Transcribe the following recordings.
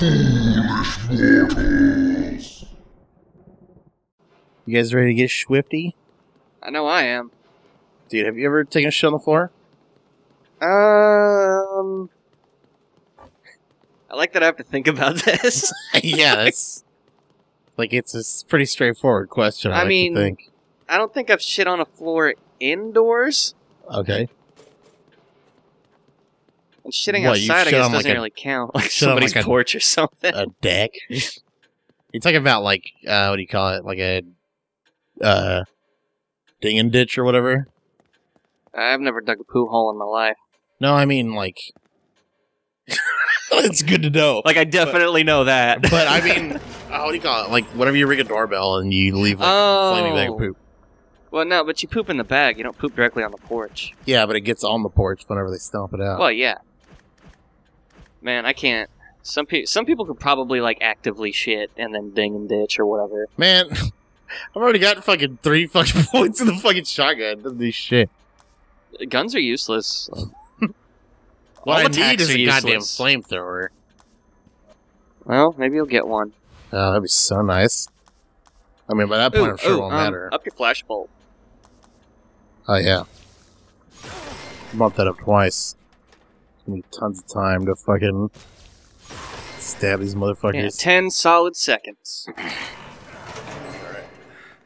You guys ready to get schwifty? I know I am. Dude, have you ever taken a shit on the floor? Um, I like that I have to think about this. yeah, that's like it's a pretty straightforward question. I, I like mean- think. I don't think I've shit on a floor indoors. Okay, And shitting What, you outside, I shit guess, on, doesn't a- really count. Like shit on, somebody's like, a- porch or something. a deck. You're talking about like uh, what do you call it? Like a uh, ding and ditch or whatever. I've never dug a poo hole in my life. No, I mean like. it's good to know. Like I definitely know that. But I mean, uh, what do you call it? Like whenever you ring a doorbell and you leave like oh, flaming bag of poop. Well, no, but you poop in the bag. You don't poop directly on the porch. Yeah, but it gets on the porch whenever they stomp it out. Well, yeah. Man, I can't. Some people, some people could probably like actively shit and then ding and ditch or whatever. Man, I've already got fucking three fucking points in the fucking shotgun. Doesn't do shit. Guns are useless. What I attacks need is are a goddamn useless. flamethrower. Well, maybe you'll get one. Oh, that'd be so nice. I mean, by that point, Ooh, I'm sure it won't um, matter. Up your flashbulb. Oh yeah. Bump that up twice. Tons of time to fucking stab these Yeah, motherfuckers. ten solid seconds.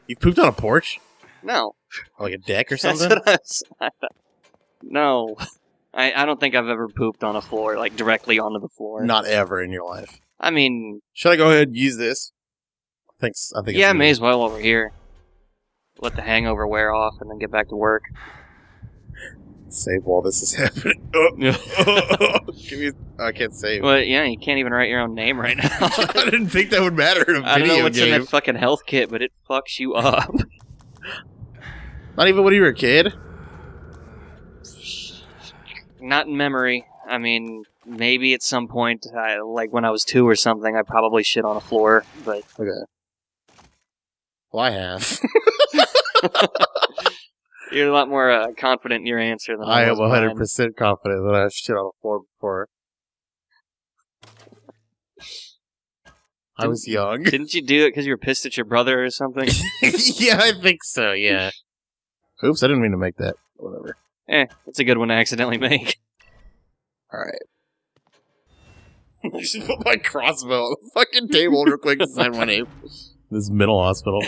you pooped on a porch? No, Like a deck or something? I I no, I, I don't think I've ever pooped on a floor, like directly onto the floor. Not ever in your life. I mean, Should I go ahead and use this? Thanks. I think. yeah, may as well over here. Let the hangover wear off and then get back to work. Save while this is happening. Oh. Give me. I can't save. Well, yeah, you can't even write your own name right now. I didn't think that would matter in a I don't video know what's game. in that fucking health kit, but it fucks you up. Not even when you were a kid. Not in memory. I mean, maybe at some point, I, like when I was two or something, I probably shit on a floor, but Okay. Well, I have. You're a lot more uh, confident in your answer than I, I am was 100 mine. percent confident that I've shit on the floor before. I was young. Didn't you do it because you were pissed at your brother or something? yeah, I think so. Yeah. Oops, I didn't mean to make that. Whatever. eh, it's a good one to accidentally make. All right. I should put my crossbow on the fucking table real quick sign my name. This mental hospital.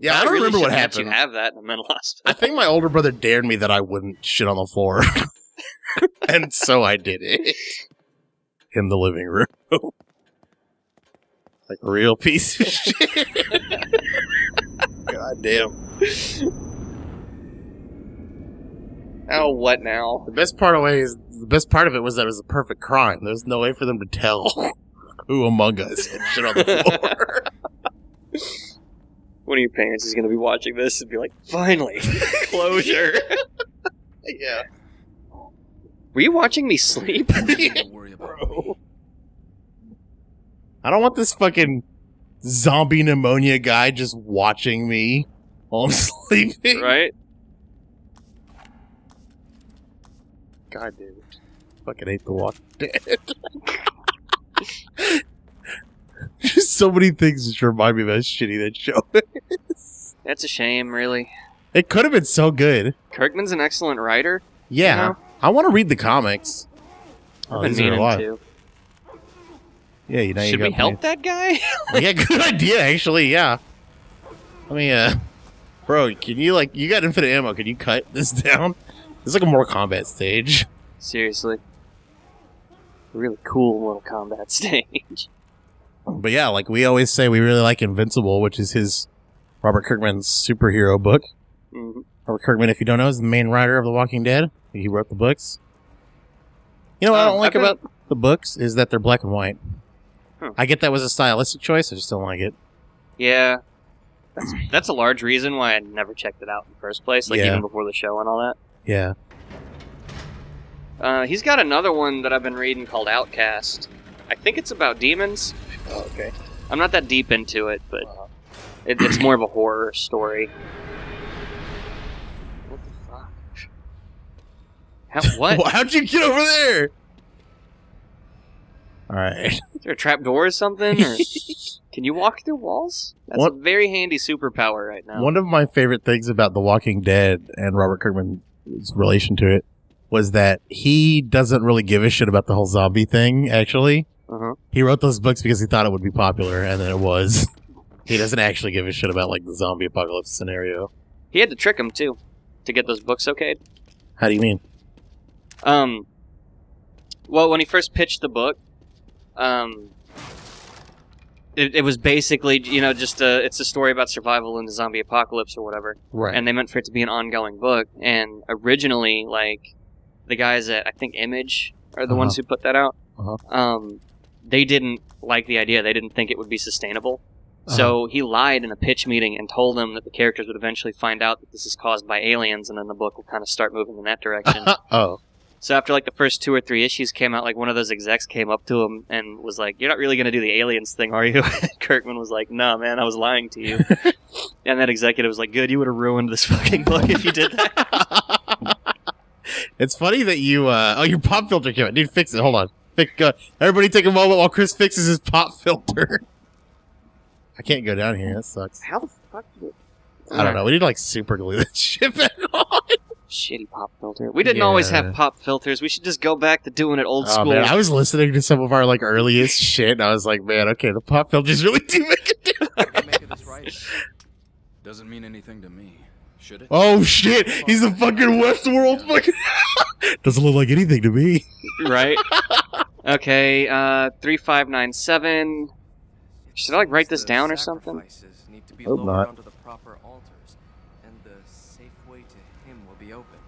Yeah, I don't really remember what happened. You have that in a mental I think my older brother dared me that I wouldn't shit on the floor. and so I did it. In the living room. like a real piece of shit. God damn. Oh, what now? The best part of it is the best part of it was that it was a perfect crime. There was no way for them to tell who among us had shit on the floor. One of your parents is going to be watching this and be like, finally, closure. yeah. Were you watching me sleep? Don't worry about me. I don't want this fucking zombie pneumonia guy just watching me while I'm sleeping. right? God damn it. Fucking hate the Walking Dead. Just so many things just remind me of how shitty that show is. That's a shame, really. It could have been so good. Kirkman's an excellent writer. Yeah. You know? I want to read the comics. Oh, I've been meaning to. Yeah, you know you Should we got help that guy? me. Yeah, good idea, actually, yeah. I mean, uh. Bro, can you, like, you got infinite ammo. Can you cut this down? It's like a more combat stage. Seriously. Really cool Mortal Kombat stage. But yeah, like we always say, we really like Invincible, which is his Robert Kirkman's superhero book. Mhm. Robert Kirkman, if you don't know, is the main writer of The Walking Dead. He wrote the books. You know what I Uh, don't like about the books is that they're black and white. Hmm. I get that was a stylistic choice. I just don't like it. Yeah. That's, that's a large reason why I never checked it out in the first place, like Yeah. even before the show and all that. Yeah. Uh, he's got another one that I've been reading called Outcast. I think it's about demons. Oh, okay. I'm not that deep into it, but it, it's more of a horror story. What the fuck? How, what? How'd you get over there? All right. Is there a trap door or something? Or can you walk through walls? That's What- a very handy superpower right now. One of my favorite things about The Walking Dead and Robert Kirkman's relation to it was that he doesn't really give a shit about the whole zombie thing, actually. uh-huh. He wrote those books because he thought it would be popular, and then it was. He doesn't actually give a shit about, like, the zombie apocalypse scenario. He had to trick him too to get those books okayed. How do you mean? Um, well, when he first pitched the book, um, it, it was basically you know just a it's a story about survival in the zombie apocalypse or whatever, Right. and they meant for it to be an ongoing book. And originally, like the guys at I think Image are the Uh-huh. ones who put that out. Uh-huh. Um, they didn't like the idea. They didn't think it would be sustainable. Uh-huh. So he lied in a pitch meeting and told them that the characters would eventually find out that this is caused by aliens, and then the book will kind of start moving in that direction. oh. So after like the first two or three issues came out, like one of those execs came up to him and was like, "You're not really gonna do the aliens thing, are you?" Kirkman was like, "No, man, I was lying to you." and that executive was like, "Good, you would have ruined this fucking book if you did that." it's funny that you, uh, oh, your pop filter came out. Dude, fix it. Hold on. Uh, everybody take a moment while Chris fixes his pop filter. I can't go down here. That sucks. How the fuck? Did I don't know. We need to, like, super glue this shit back on. Shitty pop filter. We didn't always Yeah. have pop filters. We should just go back to doing it old Oh, school. man. I was listening to some of our, like, earliest shit, and I was like, man, okay, the pop filters really do make a difference. Doesn't make it as right. Doesn't mean anything to me. Should it? Oh, shit. He's the fucking Westworld fucking. Doesn't look like anything to me. right? Okay, uh, three five nine seven. Should I like write this down or something? sacrifices Need to be Hope not. onto the proper altars, and the safe way to him will be open.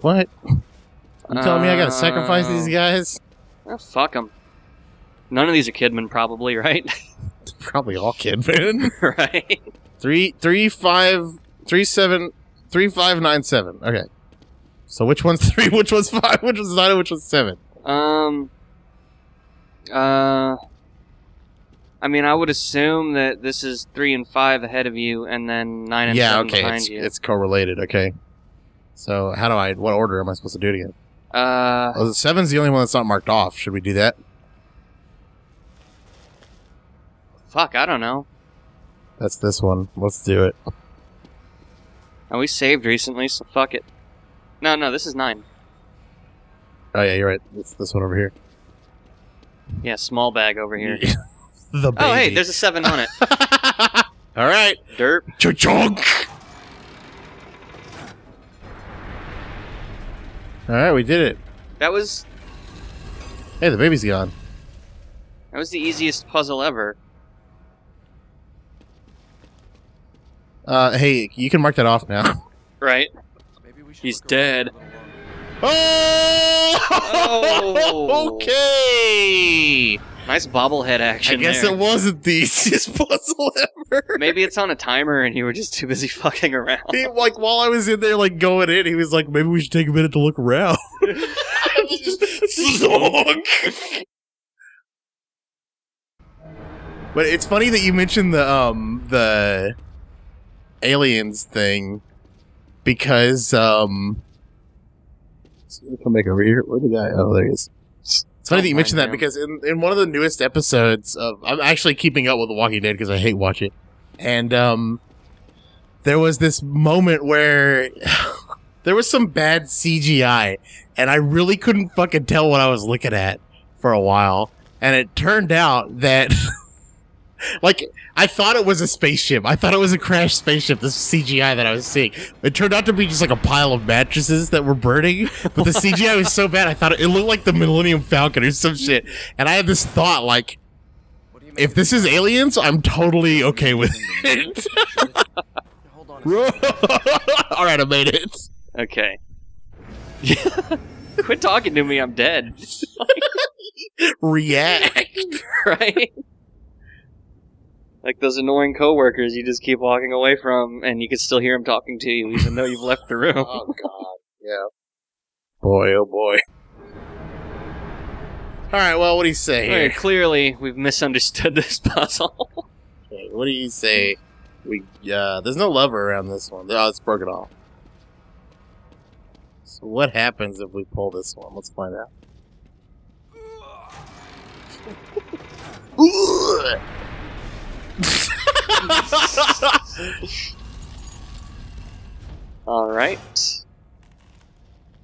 What? You telling me I gotta sacrifice Uh, these guys? Oh, fuck them. None of these are Kidman, probably, right? Probably all kid, man. right. Three, three, five, three, seven, three, five, nine, seven. Okay. So which one's three? Which one's five? Which one's nine? Which one's seven? Um. Uh. I mean, I would assume that this is three and five ahead of you, and then nine and yeah. seven Okay. behind It's, you. it's correlated. Okay. So how do I? What order am I supposed to do it again? uh. Oh, the seven's the only one that's not marked off. Should we do that? Fuck, I don't know. That's this one. Let's do it. And we saved recently, so fuck it. No, no, this is nine. Oh yeah, you're right. It's this one over here. Yeah, small bag over here. the baby. Oh, hey, there's a seven on it. All right. Derp. Cha-chunk! All right, we did it. That was Hey, the baby's gone. that was the easiest puzzle ever. Uh, hey, you can mark that off now. Right? Maybe we He's dead. a little longer. Oh! Oh. okay. Nice bobblehead action. I guess there. it wasn't the easiest puzzle ever. Maybe it's on a timer and you were just too busy fucking around. He, like while I was in there, like going in, he was like, "Maybe we should take a minute to look around." Zonk. but it's funny that you mentioned the um the aliens thing because um. so let me come back over here. Where the guy? Oh, there he is. Funny Oh, that you my mentioned that because in, in one of the newest episodes of I'm actually keeping up with The Walking Dead because I hate watch it, and um, there was this moment where there was some bad CGI, and I really couldn't fucking tell what I was looking at for a while, and it turned out that. Like I thought it was a spaceship. I thought it was a crashed spaceship. This CGI that I was seeing. It turned out to be just like a pile of mattresses that were burning. But the CGI was so bad. I thought it, it looked like the Millennium Falcon or some shit. And I had this thought like, What do you make if this is aliens, I'm totally okay with it. Hold on. All right, I made it. Okay. Quit talking to me, I'm dead. React. right? Like those annoying coworkers you just keep walking away from and you can still hear them talking to you even though you've left the room. Oh god. Yeah. Boy, oh boy. All right. Well, what do you say? Very Here? clearly, we've misunderstood this puzzle. Okay, what do you say? We uh, there's no lever around this one. Oh, it's broken off. So what happens if we pull this one? Let's find out. All right.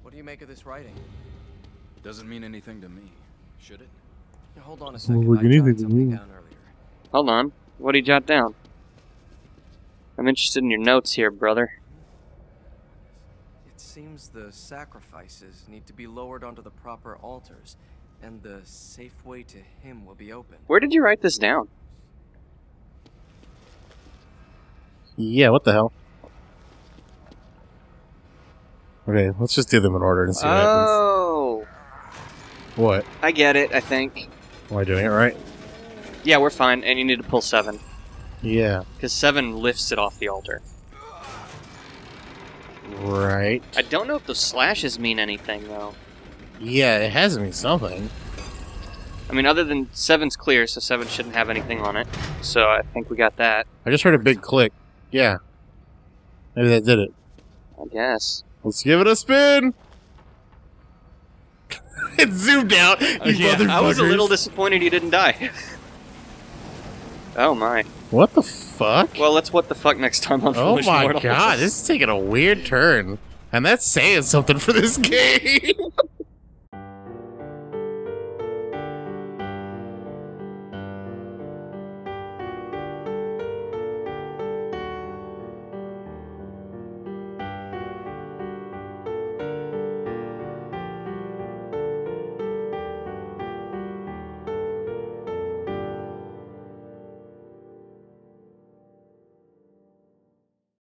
What do you make of this writing? Doesn't mean anything to me, should it? Now, hold on a Well, second. we I can jotted either something down earlier. Hold on. What do you jot down? I'm interested in your notes here, brother. It seems the sacrifices need to be lowered onto the proper altars, and the safe way to him will be open. Where did you write this down? Yeah, what the hell? Okay, let's just do them in order and see what happens. Oh, What? I get it. I think. Am I doing it right? Yeah, we're fine, and you need to pull seven Yeah. because seven lifts it off the altar. Right. I don't know if those slashes mean anything though. Yeah, it has to mean something. I mean, other than seven's clear, so seven shouldn't have anything on it. So I think we got that. I just heard a big click. Yeah. Maybe that did it. I guess. Let's give it a spin. it zoomed out. You oh, motherfuckers. I was a little disappointed he didn't die. oh my. What the fuck? Well, let's what the fuck next time on oh Foolish my Mortals. god, this is taking a weird turn. And that's saying something for this game.